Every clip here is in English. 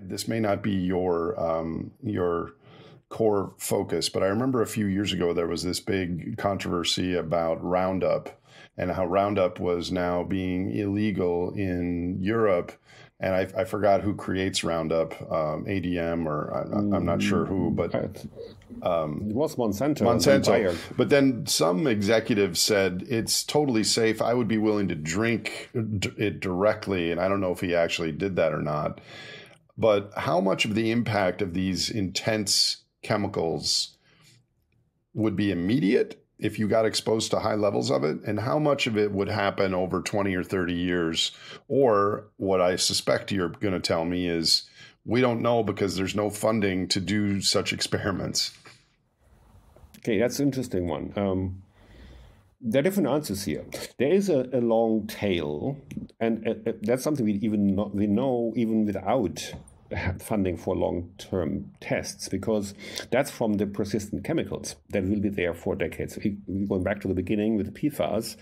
This may not be your um, your core focus, but I remember a few years ago there was this big controversy about Roundup and how Roundup was now being illegal in Europe. And I, I forgot who creates Roundup, um, ADM, or I, am not sure who, but um, it was Monsanto. Monsanto. But then some executive said it's totally safe. I would be willing to drink it directly, and I don't know if he actually did that or not. But how much of the impact of these intense chemicals would be immediate if you got exposed to high levels of it? And how much of it would happen over 20 or 30 years? Or what i suspect you're going to tell me is we don't know because there's no funding to do such experiments. Okay that's an interesting one. Um, there are different answers here. There is a, a long tail, and uh, uh that's something we even not, we know even without funding for long-term tests because that's from the persistent chemicals that will be there for decades. Going back to the beginning with the PFAS,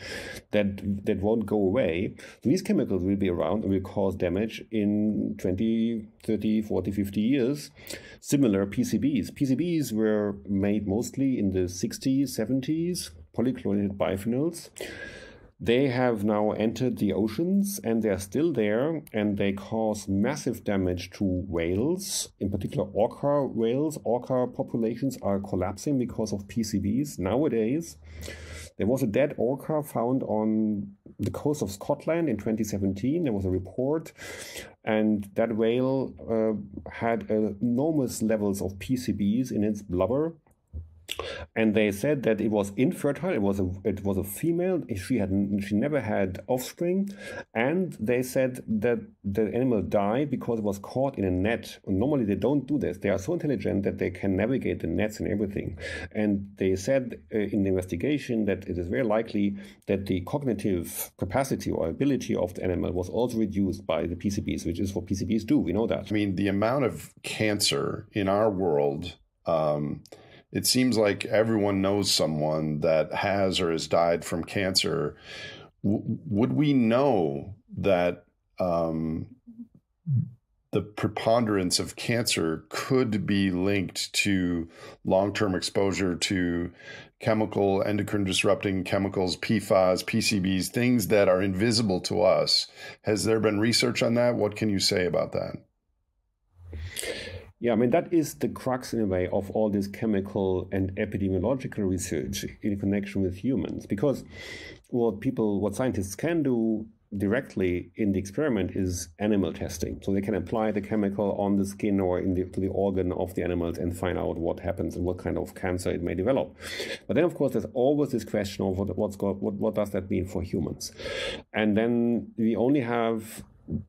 that that won't go away. These chemicals will be around and will cause damage in 20, 30, 40, 50 years. Similar PCBs. PCBs were made mostly in the 60s, 70s, polychlorinated biphenyls. They have now entered the oceans and they're still there and they cause massive damage to whales, in particular orca whales. Orca populations are collapsing because of PCBs nowadays. There was a dead orca found on the coast of Scotland in 2017. There was a report, and that whale uh, had enormous levels of PCBs in its blubber and they said that it was infertile. It was a it was a female. She had she never had offspring, and they said that the animal died because it was caught in a net. Normally they don't do this. They are so intelligent that they can navigate the nets and everything. And they said uh, in the investigation that it is very likely that the cognitive capacity or ability of the animal was also reduced by the PCBs, which is what PCBs do. We know that. I mean, the amount of cancer in our world. Um, it seems like everyone knows someone that has or has died from cancer. W- would we know that um, the preponderance of cancer could be linked to long term exposure to chemical, endocrine disrupting chemicals, PFAS, PCBs, things that are invisible to us? Has there been research on that? What can you say about that? Yeah, I mean, that is the crux in a way of all this chemical and epidemiological research in connection with humans. Because what people, what scientists can do directly in the experiment is animal testing. So they can apply the chemical on the skin or in the, to the organ of the animals and find out what happens and what kind of cancer it may develop. But then, of course, there's always this question of what, what's what, what does that mean for humans? And then we only have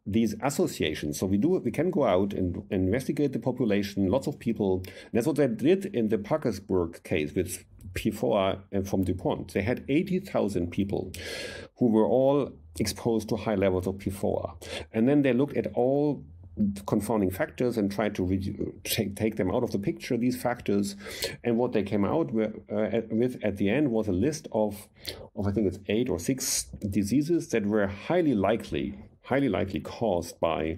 these associations. So we do we can go out and investigate the population, lots of people. And that's what they did in the Parkersburg case with PFOA from DuPont. They had 80,000 people who were all exposed to high levels of PFOA. And then they looked at all confounding factors and tried to take, them out of the picture, these factors. And what they came out with, uh, with at the end was a list of, of, I think it's eight or six diseases that were highly likely highly likely caused by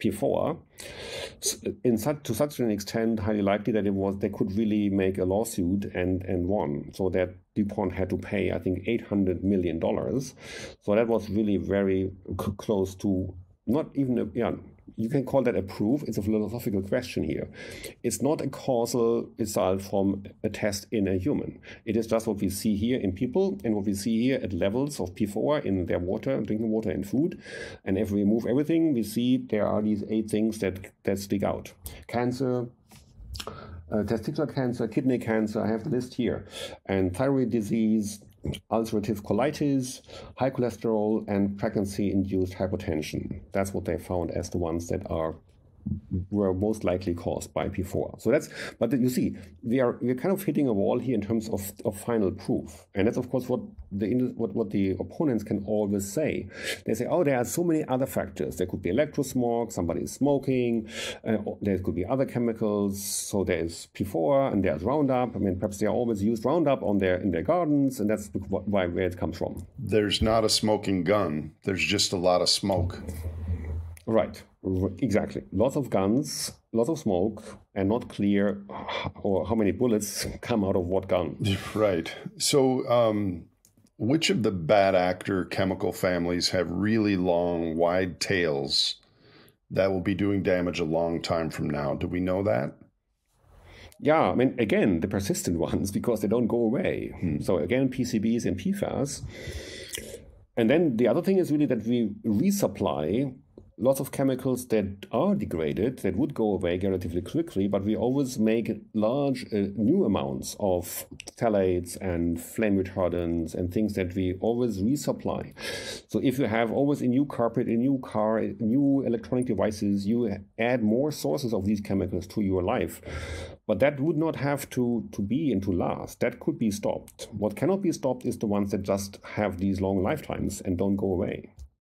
PFOA, in such, to such an extent, highly likely that it was they could really make a lawsuit and and won. So that DuPont had to pay, I think, eight hundred million dollars. So that was really very close to not even a, yeah you can call that a proof. It's a philosophical question here. It's not a causal result from a test in a human. It is just what we see here in people and what we see here at levels of PFOA in their water, drinking water, and food. And if we remove everything, we see there are these eight things that, that stick out cancer, uh, testicular cancer, kidney cancer, I have the list here, and thyroid disease, ulcerative colitis, high cholesterol, and pregnancy induced hypertension. That's what they found as the ones that are were most likely caused by PFOA. So that's, but you see, we are we're kind of hitting a wall here in terms of, of final proof, and that's of course what the what what the opponents can always say. They say, oh, there are so many other factors. There could be electrosmog, somebody is smoking, uh, there could be other chemicals. So there is PFOA and there's Roundup. I mean, perhaps they are always use Roundup on their in their gardens, and that's why where it comes from. There's not a smoking gun. There's just a lot of smoke. Right, exactly. Lots of guns, lots of smoke, and not clear or how many bullets come out of what gun. Right. So, um, which of the bad actor chemical families have really long, wide tails that will be doing damage a long time from now? Do we know that? Yeah, I mean, again, the persistent ones because they don't go away. Hmm. So, again, PCBs and PFAS. And then the other thing is really that we resupply lots of chemicals that are degraded that would go away relatively quickly, but we always make large uh, new amounts of phthalates and flame retardants and things that we always resupply. So if you have always a new carpet, a new car, new electronic devices, you add more sources of these chemicals to your life. But that would not have to, to be and to last. That could be stopped. What cannot be stopped is the ones that just have these long lifetimes and don't go away.